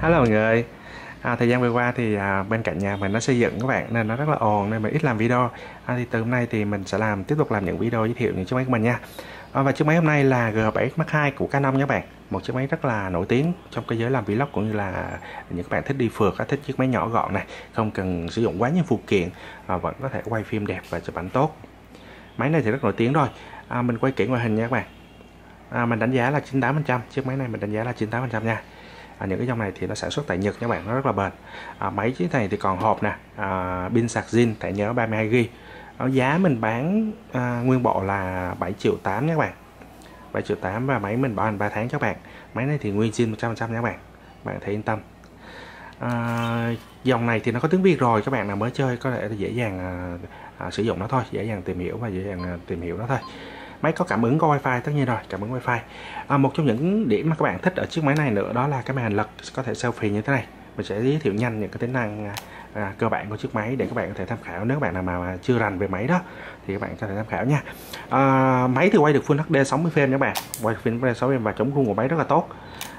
Hello mọi người. À, Thời gian vừa qua thì à, bên cạnh nhà mình nó xây dựng các bạn nên nó rất là ồn nên mình ít làm video. À, thì từ hôm nay thì mình sẽ làm tiếp tục làm những video giới thiệu những chiếc máy của mình nha. À, Và chiếc máy hôm nay là G7X Mark II của Canon nha các bạn. Một chiếc máy rất là nổi tiếng trong cái giới làm vlog cũng như là những các bạn thích đi phượt thích chiếc máy nhỏ gọn này không cần sử dụng quá nhiều phụ kiện và vẫn có thể quay phim đẹp và chụp ảnh tốt. Máy này thì rất nổi tiếng rồi. À, Mình quay kỹ ngoại hình nha các bạn. À, Mình đánh giá là 98% chiếc máy này mình đánh giá là 98% nha à, những cái dòng này thì nó sản xuất tại Nhật các bạn nó rất là bền. À, máy chiếc này thì còn hộp nè à, pin sạc zin thẻ nhớ 32 GB à, giá mình bán à, nguyên bộ là 7 triệu 8 các bạn. 7 triệu 8 và máy mình bảo hành 3 tháng các bạn. Máy này thì nguyên zin 100% nha các bạn. Bạn thấy yên tâm. À, dòng này thì nó có tiếng Việt rồi các bạn nào mới chơi có thể dễ dàng à, à, sử dụng nó thôi dễ dàng tìm hiểu và dễ dàng à, tìm hiểu nó thôi máy có cảm ứng có wifi tất nhiên rồi cảm ứng wifi. À, một trong những điểm mà các bạn thích ở chiếc máy này nữa đó là cái màn hình lật có thể selfie như thế này. Mình sẽ giới thiệu nhanh những cái tính năng à, à, cơ bản của chiếc máy để các bạn có thể tham khảo. Nếu các bạn nào mà chưa rành về máy đó thì các bạn có thể tham khảo nha. À, máy thì quay được Full HD 60 frame nha các bạn. Quay được Full HD 60 frame và chống rung của máy rất là tốt.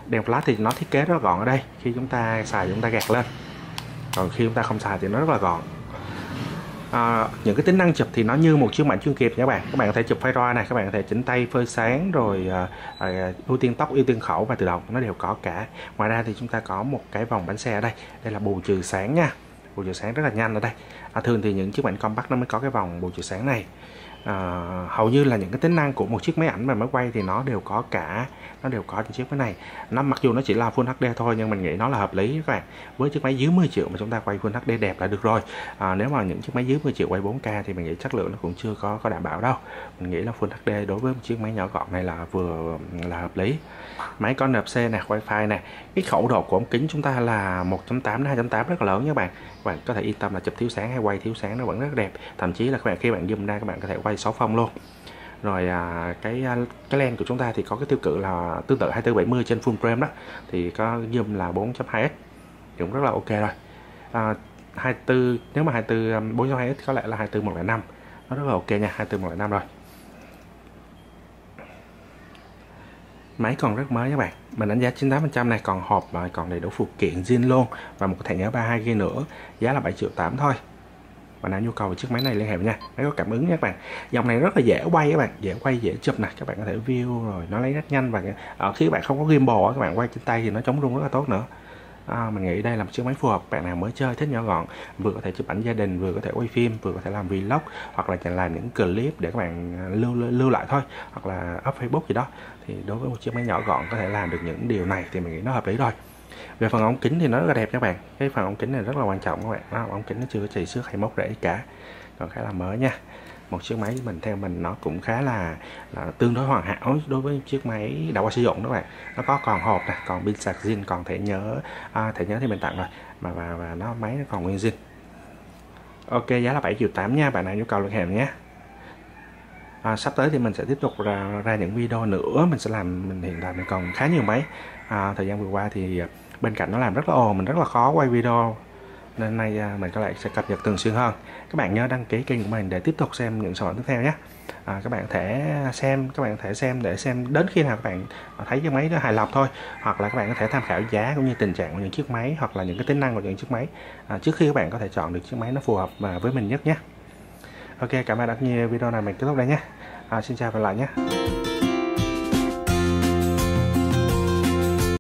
Đèn flash thì nó thiết kế rất là gọn ở đây. Khi chúng ta xài chúng ta gạt lên. Còn khi chúng ta không xài thì nó rất là gọn à, những cái tính năng chụp thì nó như một chiếc máy chuyên nghiệp nha các bạn. Các bạn có thể chụp file RAW này các bạn có thể chỉnh tay phơi sáng rồi à, à, ưu tiên tóc ưu tiên khẩu và tự động. Nó đều có cả. Ngoài ra thì chúng ta có một cái vòng bánh xe ở đây. Đây là bù trừ sáng nha. Bù trừ sáng rất là nhanh ở đây. À, thường thì những chiếc máy compact nó mới có cái vòng bù trừ sáng này à, hầu như là những cái tính năng của một chiếc máy ảnh mà máy quay thì nó đều có cả nó đều có trên chiếc máy này. Nó mặc dù nó chỉ là Full HD thôi nhưng mình nghĩ nó là hợp lý các bạn. Với chiếc máy dưới 10 triệu mà chúng ta quay Full HD đẹp là được rồi. À, nếu mà những chiếc máy dưới 10 triệu quay 4K thì mình nghĩ chất lượng nó cũng chưa có có đảm bảo đâu. Mình nghĩ là Full HD đối với một chiếc máy nhỏ gọn này là vừa là hợp lý. Máy có NFC nè wifi nè. Cái khẩu độ của ống kính chúng ta là 1.8 đến 2.8 rất là lớn nha các bạn. Các bạn có thể yên tâm là chụp thiếu sáng hay quay thiếu sáng nó vẫn rất đẹp. Thậm chí là các bạn khi bạn zoom ra các bạn có thể quay 6 phong luôn. Rồi à, cái à, cái lens của chúng ta thì có cái tiêu cự là tương tự 2470 trên full frame đó thì có zoom là 4.2x cũng rất là ok rồi. À, 24 nếu mà 24 4.2x à, có lẽ là 24105 nó rất là ok nha 24105 rồi. Máy còn rất mới các bạn mình đánh giá 98% này còn hộp và còn đầy đủ phụ kiện zin luôn và một cái thẻ nhớ 32 GB nữa giá là 7 triệu 8 thôi và nào nhu cầu về chiếc máy này liên hệ nha. Máy có cảm ứng nha các bạn. Dòng này rất là dễ quay các bạn. Dễ quay dễ chụp nè. Các bạn có thể view rồi nó lấy rất nhanh và ở ờ, khi các bạn không có gimbal các bạn quay trên tay thì nó chống rung rất là tốt nữa. À, mình nghĩ đây là một chiếc máy phù hợp. Bạn nào mới chơi thích nhỏ gọn vừa có thể chụp ảnh gia đình vừa có thể quay phim vừa có thể làm vlog hoặc là làm những clip để các bạn à, lưu lưu lại thôi hoặc là up facebook gì đó thì đối với một chiếc máy nhỏ gọn có thể làm được những điều này thì mình nghĩ nó hợp lý rồi về phần ống kính thì nó rất là đẹp các bạn. Cái phần ống kính này rất là quan trọng các bạn. Đó, ống kính nó chưa có chì xước hay mốc rễ cả. Còn khá là mới nha. Một chiếc máy mình theo mình nó cũng khá là, là tương đối hoàn hảo đối với chiếc máy đã qua sử dụng đó bạn. Nó có còn hộp này còn pin sạc zin còn thẻ nhớ à, thẻ nhớ thì mình tặng rồi. Mà và, và nó máy nó còn nguyên zin. Ok giá là 7 triệu 8 nha. Bạn nào nhu cầu liên hệ nhé. À, sắp tới thì mình sẽ tiếp tục ra, ra những video nữa. Mình sẽ làm mình hiện tại mình còn khá nhiều máy à, thời gian vừa qua thì à, bên cạnh nó làm rất là ồn mình rất là khó quay video. Nên nay à, mình có lẽ sẽ cập nhật thường xuyên hơn. Các bạn nhớ đăng ký kênh của mình để tiếp tục xem những sản phẩm tiếp theo nhé. À, các bạn có thể xem các bạn có thể xem để xem đến khi nào các bạn thấy cái máy nó hài lòng thôi. Hoặc là các bạn có thể tham khảo giá cũng như tình trạng của những chiếc máy hoặc là những cái tính năng của những chiếc máy à, trước khi các bạn có thể chọn được chiếc máy nó phù hợp à, với mình nhất nhé. Ok cảm ơn đã nghe video này. Mình kết thúc đây nhé. À, xin chào và lại nhé.